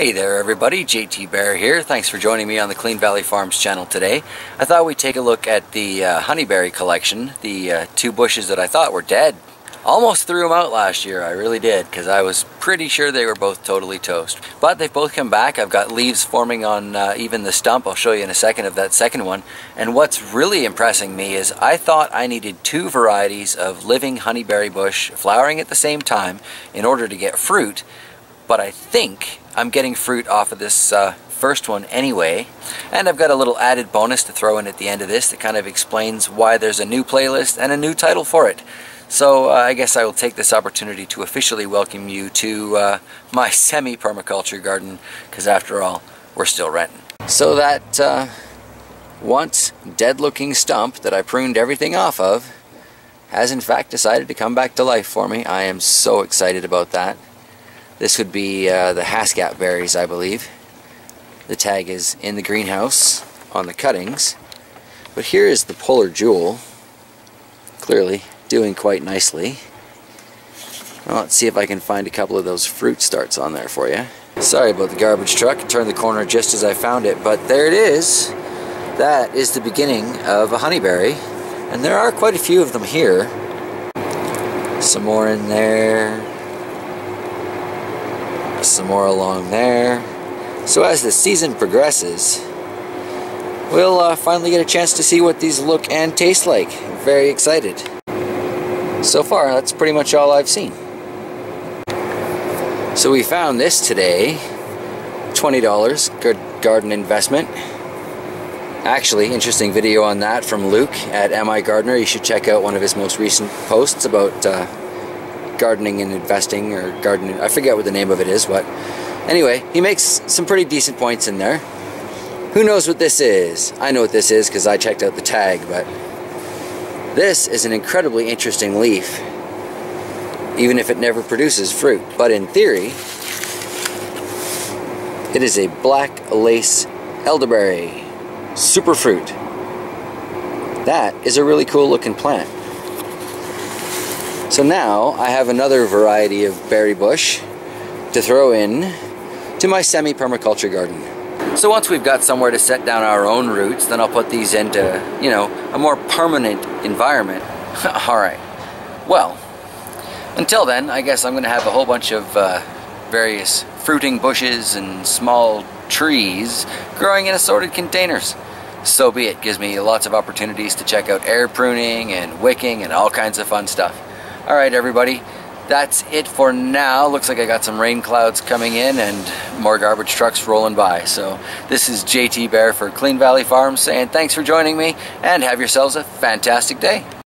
Hey there everybody, JT Bear here. Thanks for joining me on the Clean Valley Farms channel today. I thought we'd take a look at the uh, honeyberry collection, the uh, two bushes that I thought were dead. Almost threw them out last year, I really did, because I was pretty sure they were both totally toast. But they've both come back. I've got leaves forming on uh, even the stump. I'll show you in a second of that second one. And what's really impressing me is I thought I needed two varieties of living honeyberry bush flowering at the same time in order to get fruit. But I think I'm getting fruit off of this uh, first one anyway. And I've got a little added bonus to throw in at the end of this that kind of explains why there's a new playlist and a new title for it. So uh, I guess I will take this opportunity to officially welcome you to uh, my semi-permaculture garden because after all, we're still renting. So that uh, once dead-looking stump that I pruned everything off of has in fact decided to come back to life for me. I am so excited about that. This would be uh, the Haskap berries, I believe. The tag is in the greenhouse on the cuttings. But here is the Polar Jewel, clearly doing quite nicely. Well, let's see if I can find a couple of those fruit starts on there for you. Sorry about the garbage truck, turned the corner just as I found it, but there it is. That is the beginning of a honeyberry, and there are quite a few of them here. Some more in there, some more along there. So as the season progresses, we'll uh, finally get a chance to see what these look and taste like. Very excited. So far, that's pretty much all I've seen. So we found this today, $20, good garden investment. Actually, interesting video on that from Luke at MI Gardener. You should check out one of his most recent posts about uh, gardening and investing or gardening. I forget what the name of it is, but anyway, he makes some pretty decent points in there. Who knows what this is? I know what this is because I checked out the tag, but this is an incredibly interesting leaf, even if it never produces fruit. But in theory, it is a black lace elderberry superfruit. That is a really cool looking plant. So now I have another variety of berry bush to throw in to my semi-permaculture garden. So once we've got somewhere to set down our own roots, then I'll put these into, you know, a more permanent environment. Alright, well, until then, I guess I'm going to have a whole bunch of uh, various fruiting bushes and small trees growing in assorted containers. So be it, gives me lots of opportunities to check out air pruning and wicking and all kinds of fun stuff. Alright everybody, that's it for now. Looks like I got some rain clouds coming in and more garbage trucks rolling by. So this is JT Bear for Clean Valley Farms saying thanks for joining me and have yourselves a fantastic day.